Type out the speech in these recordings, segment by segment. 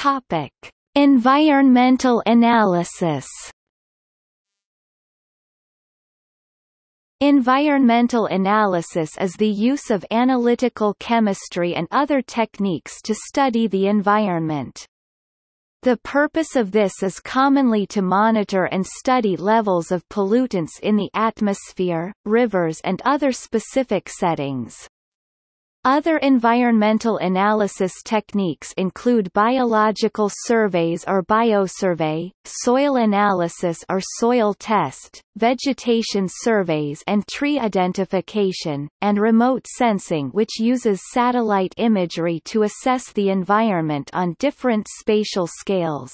Topic: Environmental analysis. Environmental analysis is the use of analytical chemistry and other techniques to study the environment. The purpose of this is commonly to monitor and study levels of pollutants in the atmosphere, rivers and other specific settings. Other environmental analysis techniques include biological surveys or biosurvey, soil analysis or soil test, vegetation surveys and tree identification, and remote sensing which uses satellite imagery to assess the environment on different spatial scales.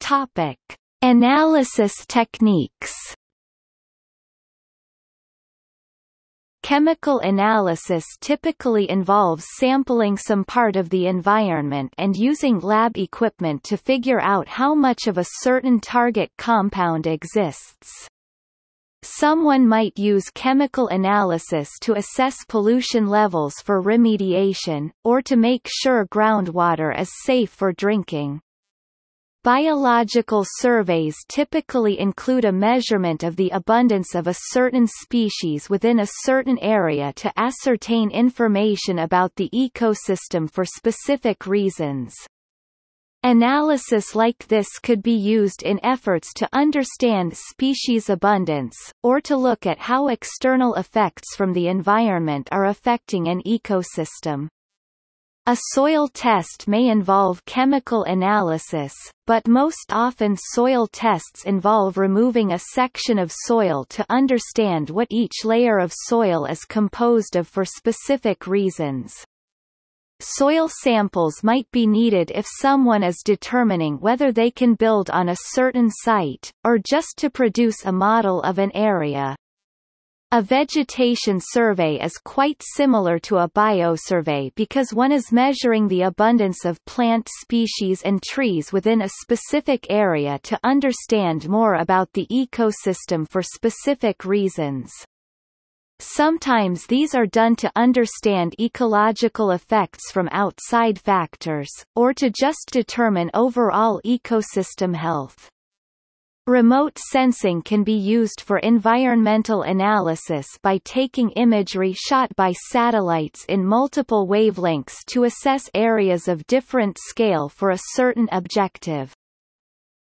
Topic: Analysis techniques Chemical analysis typically involves sampling some part of the environment and using lab equipment to figure out how much of a certain target compound exists. Someone might use chemical analysis to assess pollution levels for remediation, or to make sure groundwater is safe for drinking. Biological surveys typically include a measurement of the abundance of a certain species within a certain area to ascertain information about the ecosystem for specific reasons. Analysis like this could be used in efforts to understand species abundance, or to look at how external effects from the environment are affecting an ecosystem. A soil test may involve chemical analysis, but most often soil tests involve removing a section of soil to understand what each layer of soil is composed of for specific reasons. Soil samples might be needed if someone is determining whether they can build on a certain site, or just to produce a model of an area. A vegetation survey is quite similar to a biosurvey because one is measuring the abundance of plant species and trees within a specific area to understand more about the ecosystem for specific reasons. Sometimes these are done to understand ecological effects from outside factors, or to just determine overall ecosystem health. Remote sensing can be used for environmental analysis by taking imagery shot by satellites in multiple wavelengths to assess areas of different scale for a certain objective.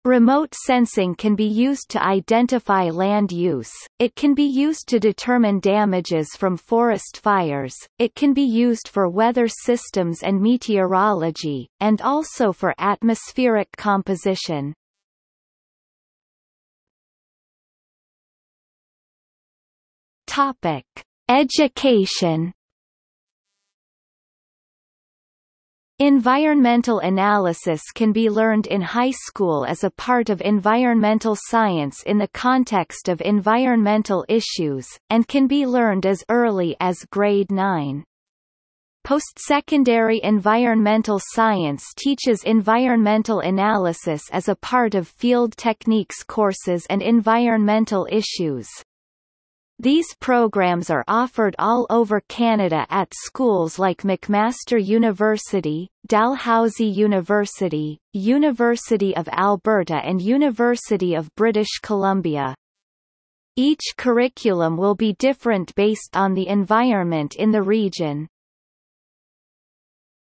Remote sensing can be used to identify land use, it can be used to determine damages from forest fires, it can be used for weather systems and meteorology, and also for atmospheric composition. Topic: Education. Environmental analysis can be learned in high school as a part of environmental science in the context of environmental issues, and can be learned as early as grade 9. Post-secondary environmental science teaches environmental analysis as a part of field techniques courses and environmental issues. These programs are offered all over Canada at schools like McMaster University, Dalhousie University, University of Alberta and University of British Columbia. Each curriculum will be different based on the environment in the region.